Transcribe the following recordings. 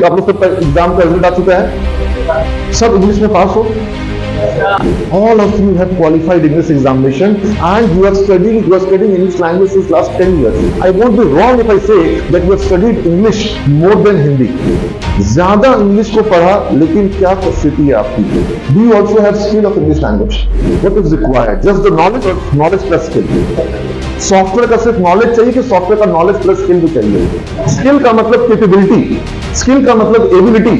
आप लोग सबका एग्ज़ाम का रिज़ल्ट आ चुका है सब इंग्लिश में पास हो all of you have qualified English examination and you are studying you are studying English language since last 10 years I won't be wrong if I say that you have studied English more than Hindi ज़्यादा English को पढ़ा लेकिन क्या स्थिति है आपकी do you also have skill of English language what is required just the knowledge knowledge plus skill software का सिर्फ़ नॉलेज चाहिए कि सॉफ्टवेयर का नॉलेज प्लस स्किल भी चाहिए। स्किल का मतलब कैपेबिलिटी स्किल का मतलब एबिलिटी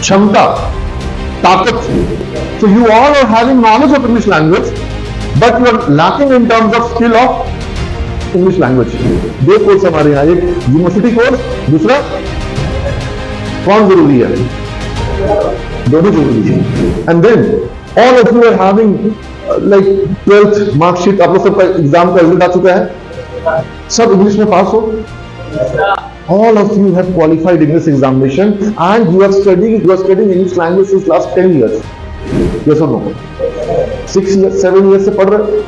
क्षमता, ताकत। So you all are having knowledge of english language, but you are lacking in terms of skill of english language दो कोर्स हमारे यहाँ, एक यूनिवर्सिटी कोर्स दूसरा कौन ज़रूरी है? दोनों ज़रूरी है। And then all of you are having like twelfth marksheet आप लोग सबका एग्ज़ाम का रिज़ल्ट आ चुका है सब इंग्लिश में पास हो all of you have qualified English examination and you are studying you are studying English language since last 10 years. Yes or no? Six years, seven years से पढ़ रहे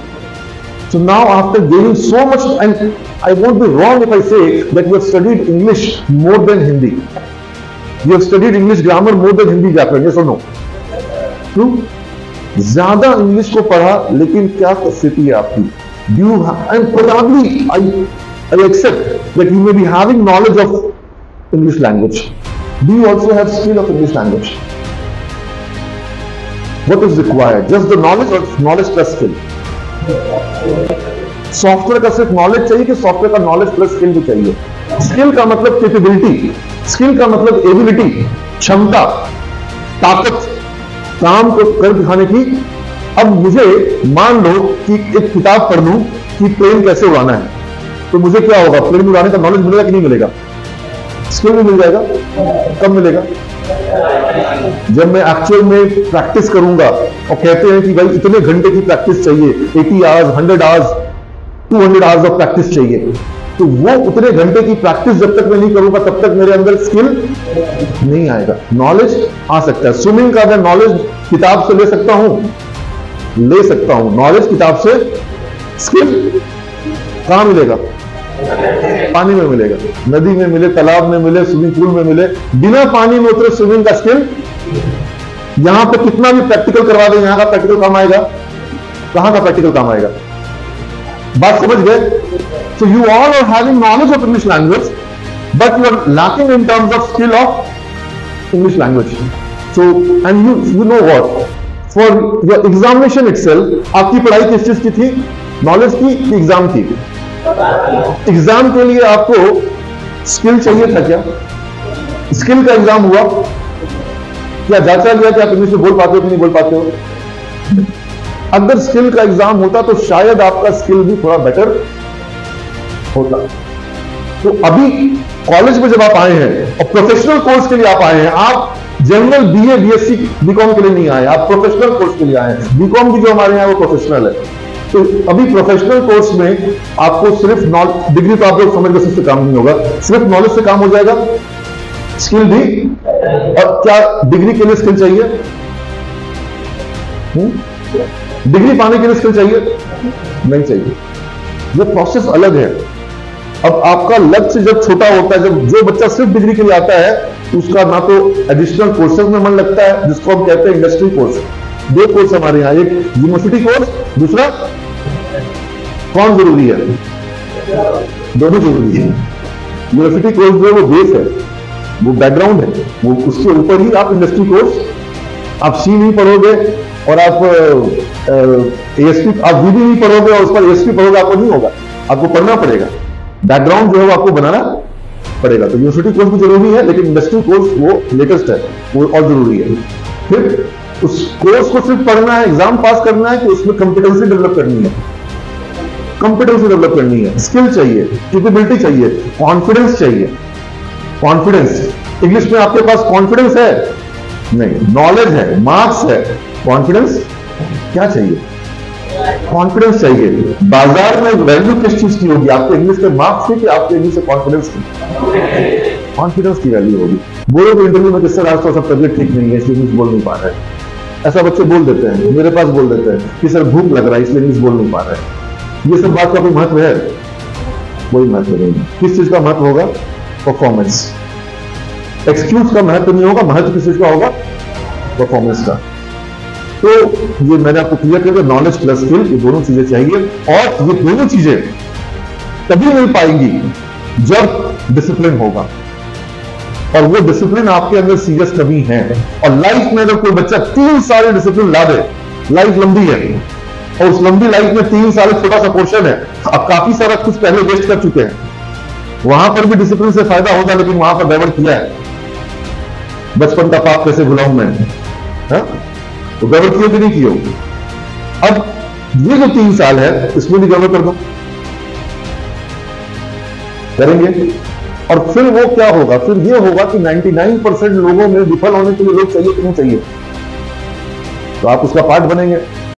So now after gaining so much and I won't be wrong if I say that you have studied English more than Hindi. You have studied English grammar more than Hindi व्याकरण. Yes or no? True? ज़्यादा English को पढ़ा, लेकिन क्या स्थिति है आपकी? You I am I I accept that you may be having knowledge of English language do also have skill of English language what is required just the knowledge of knowledge plus skill software का सिर्फ़ knowledge चाहिए कि software का knowledge plus skill भी चाहिए? Skill का मतलब capability skill का मतलब एबिलिटी क्षमता, ताकत काम को कर दिखाने की। अब मुझे मान लो कि एक किताब पढ़ लू कि प्लेन कैसे उड़ाना है। तो मुझे क्या होगा? प्लेन उड़ाने का नॉलेज मिलेगा कि नहीं मिलेगा? स्किल भी मिल जाएगा कब मिलेगा। जब मैं एक्चुअल में प्रैक्टिस करूँगा और कहते हैं कि भाई इतने घंटे की प्रैक्टिस चाहिए 80 hours 100 hours 200 hours of practice चाहिए। तो वो उतने घंटे की प्रैक्टिस जब तक मैं नहीं करूँगा, तब तक मेरे अंदर स्किल नहीं आएगा। नॉलेज आ सकता है। स्विमिंग का अगर नॉलेज किताब से ले सकता हूँ। ले सकता हूँ। नॉलेज किताब से स्किल कहाँ मिलेगा? पानी में मिलेगा। नदी में मिले, तालाब में मिले, स्विमिंग पूल में मिले। बिना पानी में उतरे स्विमिंग का स्किल यहाँ पे कितना भी प्रैक्टिकल करवा दें, यहाँ का प्रैक्टिकल काम आएगा। कहाँ का प्रैक्टिकल काम आएगा? बात समझ गए? So you all are having knowledge of English language but you are lacking in terms of skill of English language so and you you know what for your examination it आपकी पढ़ाई किस चीज़ की थी? नॉलेज की exam की? Exam के लिए आपको स्किल चाहिए था क्या? स्किल का एग्ज़ाम हुआ? क्या जांचा गया कि आप इंग्लिश में बोल पाते हो कि नहीं बोल पाते हो? अगर स्किल का एग्ज़ाम होता तो शायद आपका स्किल भी थोड़ा बेटर होता। तो अभी कॉलेज में जब आप आए हैं और प्रोफेशनल कोर्स के लिए आप आए हैं, आप जनरल बीए बीएससी बीकॉम के लिए नहीं आए, आप प्रोफेशनल कोर्स के लिए आए हैं। बीकॉम की जो हमारे यहाँ वो प्रोफेशनल है। तो अभी प्रोफेशनल कोर्स में आपको सिर्फ़ डिग्री तो आप लोग समझ से काम नहीं होगा। सिर्फ़ नॉलेज से काम हो जाएगा। स्किल भी। और क्या डिग्री के लिए स्किल चाहिए? डिग्री हम्म? पाने के लिए स्किल चाहिए? नहीं चाहिए। वो प्रोसेस अलग है। अब आपका लक्ष्य जब छोटा होता है, जब जो बच्चा सिर्फ़ डिग्री के लिए आता है उसका ना तो एडिशनल कोर्सेज में मन लगता है, जिसको हम कहते हैं इंडस्ट्री कोर्स दो कोर्स हमारे यहाँ, एक यूनिवर्सिटी कोर्स दूसरा कौन ज़रूरी है? दोनों ज़रूरी है। यूनिवर्सिटी कोर्स जो है, वो बेस है, वो बैकग्राउंड है, वो उसके ऊपर ही आप इंडस्ट्री कोर्स आप सी नहीं पढ़ोगे और आप एएसपी आप वी नहीं पढ़ोगे और उस पर एएसपी पढ़ोगे, आपको नहीं होगा, आपको पढ़ना पड़ेगा। बैकग्राउंड जो है, वो आपको बनाना पड़ेगा। तो यूनिवर्सिटी कोर्स भी ज़रूरी है, लेकिन इंडस्ट्री कोर्स वो लेटेस्ट है, वो और ज़रूरी है। फिर उस कोर्स को सिर्फ़ पढ़ना है एग्ज़ाम पास करना है कि उसमें कंपिटेंसी डेवलप करनी है। कंपिटेंसी डेवलप करनी है स्किल चाहिए कैपेबिलिटी चाहिए कॉन्फिडेंस चाहिए। कॉन्फिडेंस इंग्लिश में आपके पास कॉन्फिडेंस है? नहीं नॉलेज है मार्क्स है। कॉन्फिडेंस क्या चाहिए? कॉन्फिडेंस चाहिए। बाज़ार में वैल्यू किस चीज़ की होगी? आपके इंग्लिश के मार्क्स की कि आपके इंग्लिश से कॉन्फिडेंस की कॉन्फिडेंस की वैल्यू होगी। बोलो तो इंटरव्यू में किससे आज तो सब तबियत ठीक नहीं है, इसलिए इंग्लिश बोल नहीं पा रहे ऐसा बच्चे बोल देते हैं, मेरे पास बोल देते हैं कि सर भूख लग रहा है, इसलिए इंग्लिश बोल नहीं पा रहे ये सब बात का कोई महत्व है? कोई महत्व नहीं किस चीज़ का महत्व होगा? परफॉर्मेंस एक्सक्यूज का महत्व नहीं होगा, महत्व किस चीज़ का होगा? परफॉर्मेंस का। तो ये मैंने आपको क्लियर कर दिया नॉलेज प्लस स्किल ये दोनों चीज़ें चाहिए और ये दोनों चीज़ें तभी मिल पाएँगी जब डिसिप्लिन होगा। और वो डिसिप्लिन आपके अंदर सीरियस कमी है। और लाइफ में अगर कोई बच्चा तीन साल डिसिप्लिन ला दे लाइफ लंबी है। और उस लंबी लाइफ में तीन साल छोटा सा पोर्शन है, अब काफ़ी सारा कुछ पहले वेस्ट कर चुके हैं। वहाँ पर भी डिसिप्लिन से फ़ायदा होगा, लेकिन वहाँ पर डाइवर्ट किया है। बचपन का पाप कैसे भुलाऊं मैं? हा? तो गड़बड़ किए कि नहीं किए अब ये जो तीन साल है, इसमें भी गड़बड़ कर दो। करेंगे। और फिर वो क्या होगा? फिर ये होगा कि 99 परसेंट लोगों में विफल होने के लिए लोग चाहिए कि नहीं चाहिए। तो आप उसका पार्ट बनेंगे।